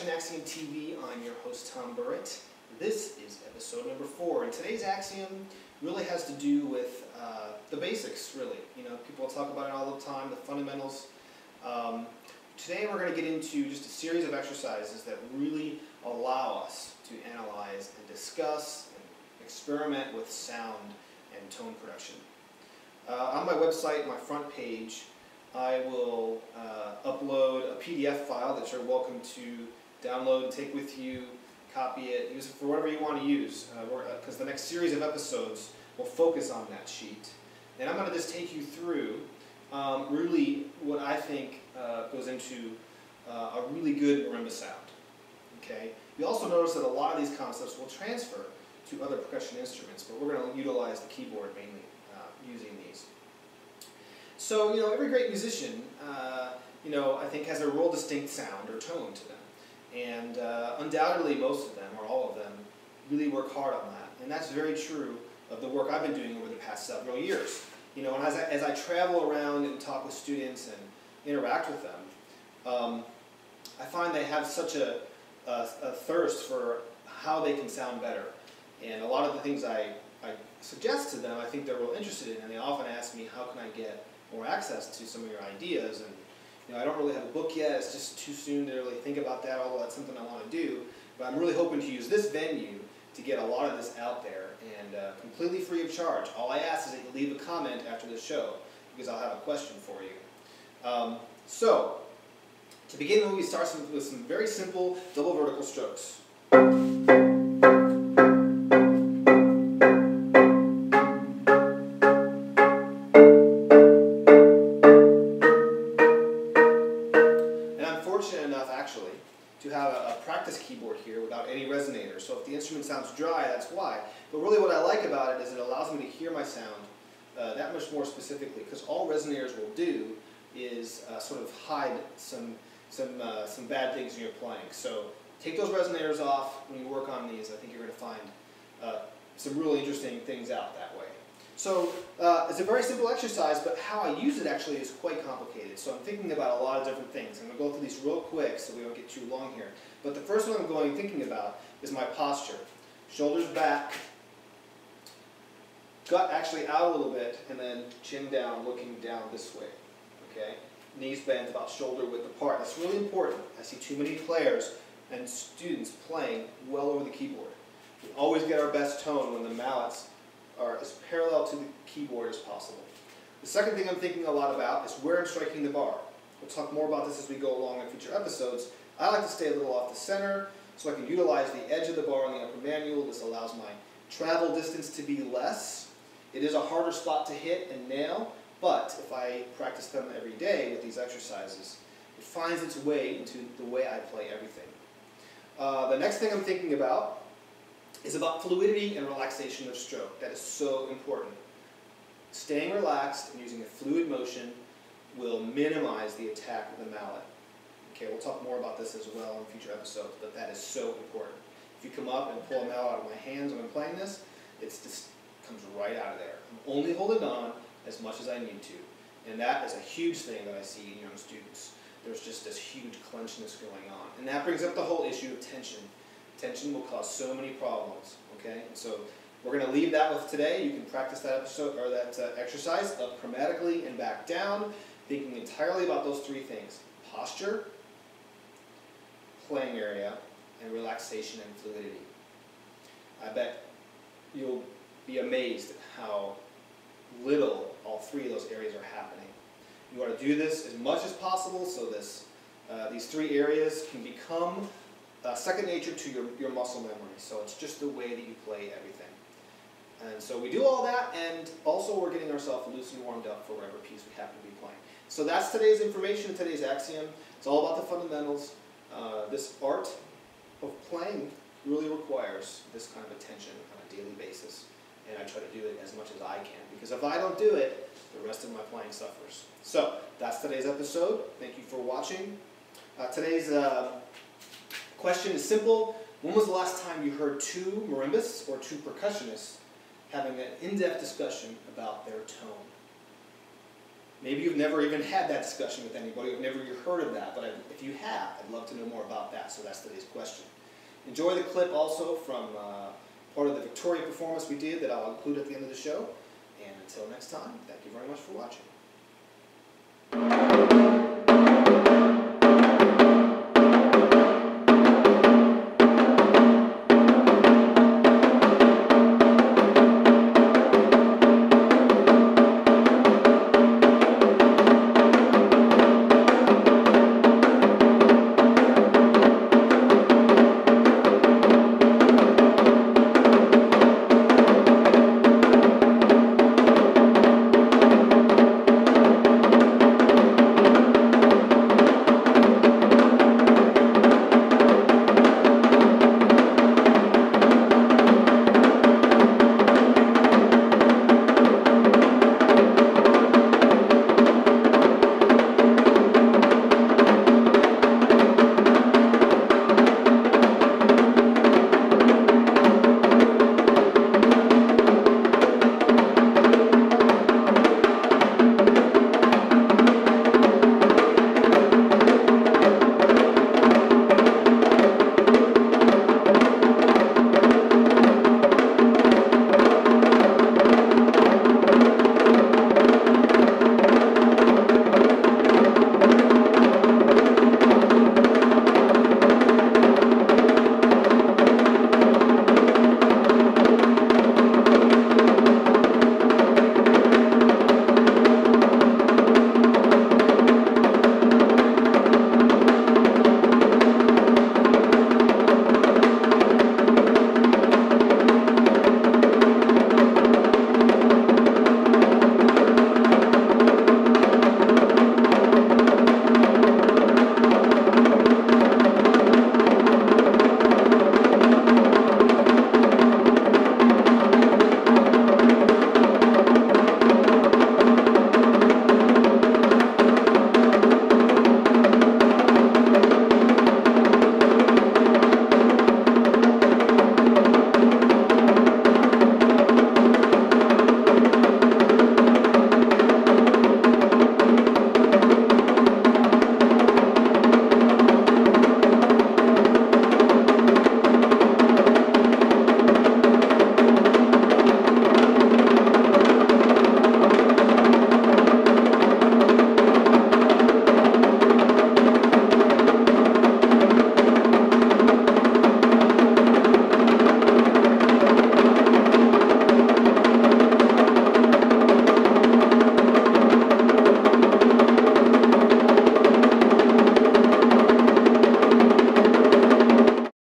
Percussion Axiom TV. I'm your host, Tom Burritt. This is episode number four, and today's axiom really has to do with uh, the basics, really. You know, people talk about it all the time, the fundamentals. Um, today we're going to get into just a series of exercises that really allow us to analyze and discuss and experiment with sound and tone production. Uh, on my website, my front page, I will uh, upload a PDF file that you're welcome to download take with you, copy it, use it for whatever you want to use, because uh, the next series of episodes will focus on that sheet. And I'm going to just take you through um, really what I think uh, goes into uh, a really good marimba sound. Okay. You also notice that a lot of these concepts will transfer to other percussion instruments, but we're going to utilize the keyboard mainly uh, using these. So, you know, every great musician, uh, you know, I think has a real distinct sound or tone to them. And uh, undoubtedly most of them, or all of them, really work hard on that. And that's very true of the work I've been doing over the past several years. You know, and as I, as I travel around and talk with students and interact with them, um, I find they have such a, a, a, thirst for how they can sound better. And a lot of the things I, I suggest to them, I think they're real interested in, and they often ask me, how can I get more access to some of your ideas. And know, I don't really have a book yet. It's just too soon to really think about that, although that's something I want to do. But I'm really hoping to use this venue to get a lot of this out there and uh, completely free of charge. All I ask is that you leave a comment after the show because I'll have a question for you. Um, so, to begin, we start with some very simple double vertical strokes. Sounds dry, that's why. But really what I like about it is it allows me to hear my sound uh, that much more specifically, because all resonators will do is uh, sort of hide some, some, uh, some bad things in you're playing. So take those resonators off when you work on these. I think you're going to find uh, some really interesting things out that way. So uh, it's a very simple exercise, but how I use it actually is quite complicated. So I'm thinking about a lot of different things. I'm going to go through these real quick so we don't get too long here. But the first one I'm going thinking about is my posture. Shoulders back, gut actually out a little bit, and then chin down, looking down this way. Okay? Knees bent about shoulder width apart. That's really important. I see too many players and students playing well over the keyboard. We always get our best tone when the mallets are as parallel to the keyboard as possible. The second thing I'm thinking a lot about is where I'm striking the bar. We'll talk more about this as we go along in future episodes. I like to stay a little off the center so I can utilize the edge of the bar on the upper manual. This allows my travel distance to be less. It is a harder spot to hit and nail, but if I practice them every day with these exercises, it finds its way into the way I play everything. Uh, the next thing I'm thinking about is about fluidity and relaxation of stroke. That is so important. Staying relaxed and using a fluid motion will minimize the attack of the mallet. Okay, we'll talk more about this as well in future episodes, but that is so important. If you come up and pull them out of my hands when I'm playing this, it just comes right out of there. I'm only holding on as much as I need to. And that is a huge thing that I see in young students. There's just this huge clenchness going on. And that brings up the whole issue of tension. Tension will cause so many problems, okay? So we're going to leave that with today. You can practice that episode or that uh, exercise up chromatically and back down, thinking entirely about those three things. Posture, playing area, and relaxation and fluidity. I bet you'll be amazed at how little all three of those areas are happening. You want to do this as much as possible so this, uh, these three areas can become uh, second nature to your, your muscle memory. So it's just the way that you play everything. And so we do all that, and also we're getting ourselves loose and warmed up for whatever piece we happen to be playing. So that's today's information, today's axiom. It's all about the fundamentals. Uh, this art of playing really requires this kind of attention on a daily basis. And I try to do it as much as I can. Because if I don't do it, the rest of my playing suffers. So, that's today's episode. Thank you for watching. Uh, today's uh, question is simple. When was the last time you heard two marimbas or two percussionists having an in-depth discussion about their tone? Maybe you've never even had that discussion with anybody, you've never heard of that, but if you have, I'd love to know more about that, so that's today's question. Enjoy the clip also from uh, part of the Victoria performance we did that I'll include at the end of the show. And until next time, thank you very much for watching.